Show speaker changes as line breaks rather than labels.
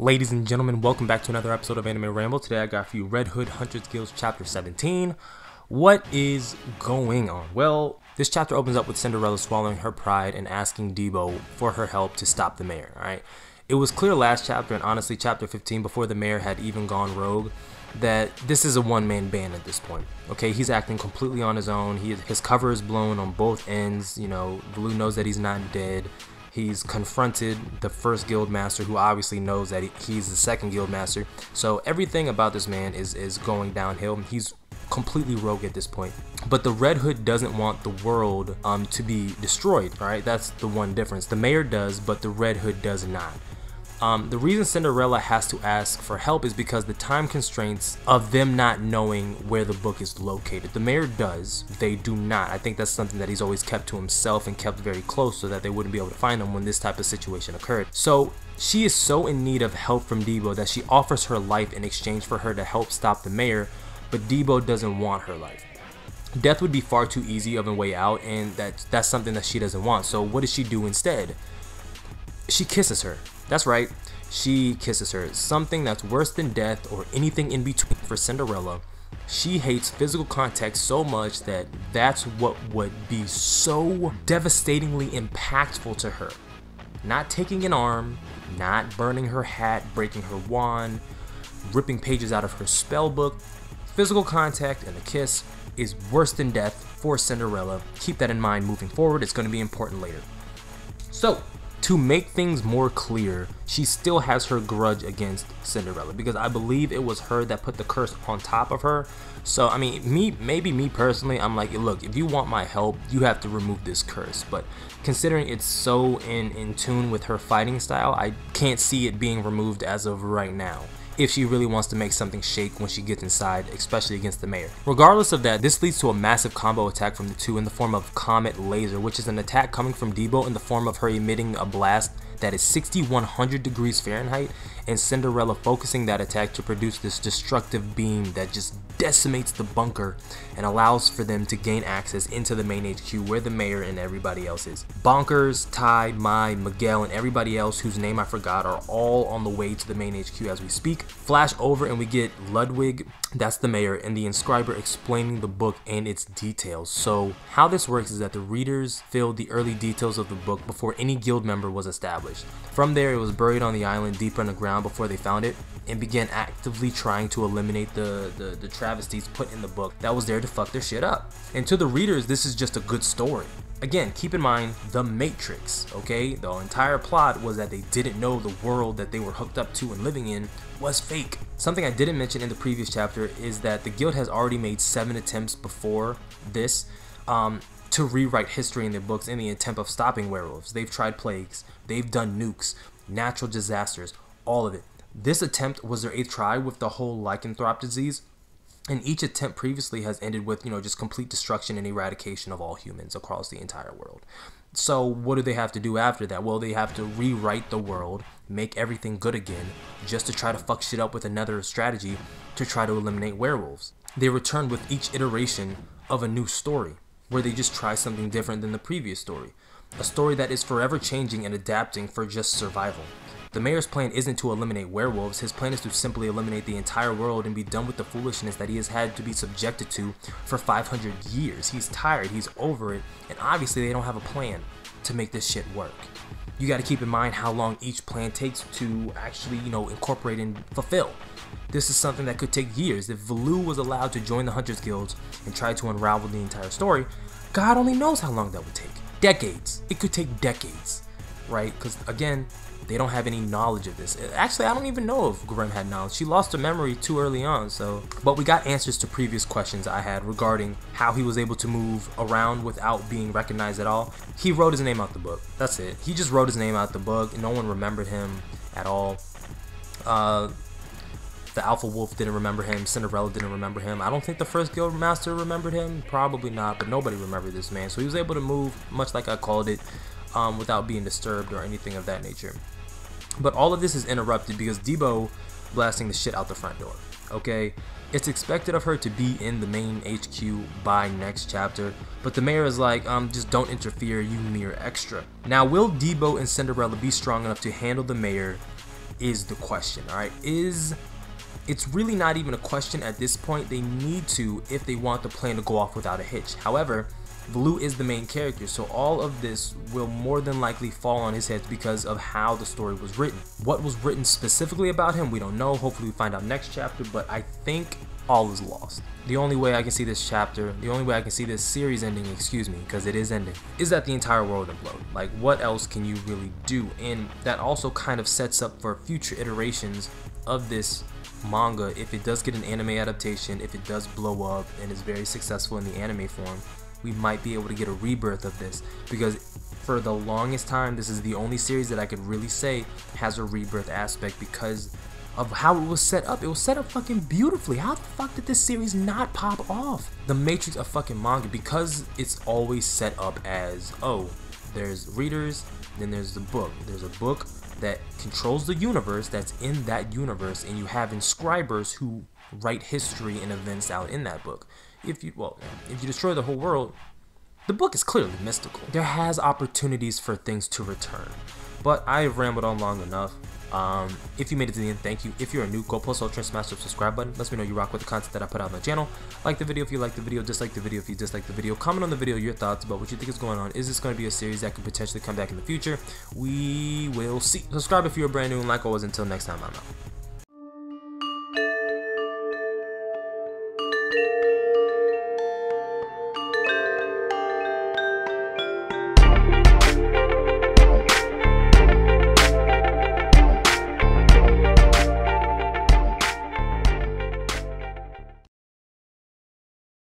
Ladies and gentlemen, welcome back to another episode of Anime Ramble. Today I got for you Red Hood Hunter's Guild Chapter 17. What is going on? Well, this chapter opens up with Cinderella swallowing her pride and asking Debo for her help to stop the mayor, alright? It was clear last chapter, and honestly, chapter 15, before the mayor had even gone rogue, that this is a one-man band at this point. Okay, he's acting completely on his own. He, his cover is blown on both ends. You know, Blue knows that he's not dead. He's confronted the first guild master, who obviously knows that he, he's the second guild master. So everything about this man is is going downhill. He's completely rogue at this point. But the Red Hood doesn't want the world um, to be destroyed, right? That's the one difference. The mayor does, but the Red Hood does not. Um, the reason Cinderella has to ask for help is because the time constraints of them not knowing where the book is located. The mayor does, they do not. I think that's something that he's always kept to himself and kept very close so that they wouldn't be able to find him when this type of situation occurred. So she is so in need of help from Debo that she offers her life in exchange for her to help stop the mayor, but Debo doesn't want her life. Death would be far too easy of a way out, and that that's something that she doesn't want. So what does she do instead? She kisses her. That's right, she kisses her. Something that's worse than death or anything in between for Cinderella. She hates physical contact so much that that's what would be so devastatingly impactful to her. Not taking an arm, not burning her hat, breaking her wand, ripping pages out of her spell book. Physical contact and a kiss is worse than death for Cinderella. Keep that in mind moving forward, it's going to be important later. So, to make things more clear, she still has her grudge against Cinderella because I believe it was her that put the curse on top of her. So, I mean, me, maybe me personally, I'm like, look, if you want my help, you have to remove this curse. But considering it's so in, in tune with her fighting style, I can't see it being removed as of right now if she really wants to make something shake when she gets inside, especially against the mayor. Regardless of that, this leads to a massive combo attack from the two in the form of Comet Laser, which is an attack coming from Debo in the form of her emitting a blast that is 6100 degrees Fahrenheit and Cinderella focusing that attack to produce this destructive beam that just decimates the bunker and allows for them to gain access into the main HQ where the mayor and everybody else is. Bonkers, Ty, Mai, Miguel, and everybody else whose name I forgot are all on the way to the main HQ as we speak. Flash over and we get Ludwig, that's the mayor, and the inscriber explaining the book and its details. So how this works is that the readers filled the early details of the book before any guild member was established. From there, it was buried on the island deep underground before they found it and began actively trying to eliminate the, the, the travesties put in the book that was there to fuck their shit up. And to the readers, this is just a good story. Again, keep in mind the Matrix, okay? The entire plot was that they didn't know the world that they were hooked up to and living in was fake. Something I didn't mention in the previous chapter is that the guild has already made seven attempts before this um, to rewrite history in their books in the attempt of stopping werewolves. They've tried plagues, they've done nukes, natural disasters, all of it. This attempt was their eighth try with the whole lycanthrope disease, and each attempt previously has ended with, you know, just complete destruction and eradication of all humans across the entire world. So, what do they have to do after that? Well, they have to rewrite the world, make everything good again, just to try to fuck shit up with another strategy to try to eliminate werewolves. They return with each iteration of a new story, where they just try something different than the previous story. A story that is forever changing and adapting for just survival. The mayor's plan isn't to eliminate werewolves, his plan is to simply eliminate the entire world and be done with the foolishness that he has had to be subjected to for 500 years. He's tired, he's over it, and obviously they don't have a plan to make this shit work. You gotta keep in mind how long each plan takes to actually, you know, incorporate and fulfill. This is something that could take years. If Velou was allowed to join the Hunters Guilds and try to unravel the entire story, God only knows how long that would take. Decades. It could take decades, right? Because again, they don't have any knowledge of this. Actually, I don't even know if Grimm had knowledge. She lost her memory too early on, so. But we got answers to previous questions I had regarding how he was able to move around without being recognized at all. He wrote his name out the book. That's it. He just wrote his name out the book. No one remembered him at all. Uh, the Alpha Wolf didn't remember him. Cinderella didn't remember him. I don't think the first Guild Master remembered him. Probably not, but nobody remembered this man. So he was able to move, much like I called it, um, without being disturbed or anything of that nature. But all of this is interrupted because Debo blasting the shit out the front door. Okay, it's expected of her to be in the main HQ by next chapter, but the mayor is like, um, just don't interfere, you mere extra. Now, will Debo and Cinderella be strong enough to handle the mayor is the question, alright? Is it's really not even a question at this point. They need to if they want the plan to go off without a hitch. However, Blue is the main character, so all of this will more than likely fall on his head because of how the story was written. What was written specifically about him, we don't know. Hopefully we find out next chapter, but I think all is lost. The only way I can see this chapter, the only way I can see this series ending, excuse me, because it is ending, is that the entire world implode. Like, what else can you really do? And that also kind of sets up for future iterations of this manga if it does get an anime adaptation, if it does blow up and is very successful in the anime form we might be able to get a rebirth of this because for the longest time this is the only series that I could really say has a rebirth aspect because of how it was set up. It was set up fucking beautifully. How the fuck did this series not pop off? The Matrix of fucking manga because it's always set up as oh, there's readers, then there's the book. There's a book that controls the universe that's in that universe and you have inscribers who write history and events out in that book if you well, if you destroy the whole world, the book is clearly mystical. There has opportunities for things to return. But I have rambled on long enough. Um, if you made it to the end, thank you. If you're a new, go post ultra smash the subscribe button. Let me know you rock with the content that I put out on my channel. Like the video if you like the video, dislike the video if you dislike the video. Comment on the video your thoughts about what you think is going on. Is this going to be a series that could potentially come back in the future? We will see. Subscribe if you're brand new, and like always, until next time, I'm out.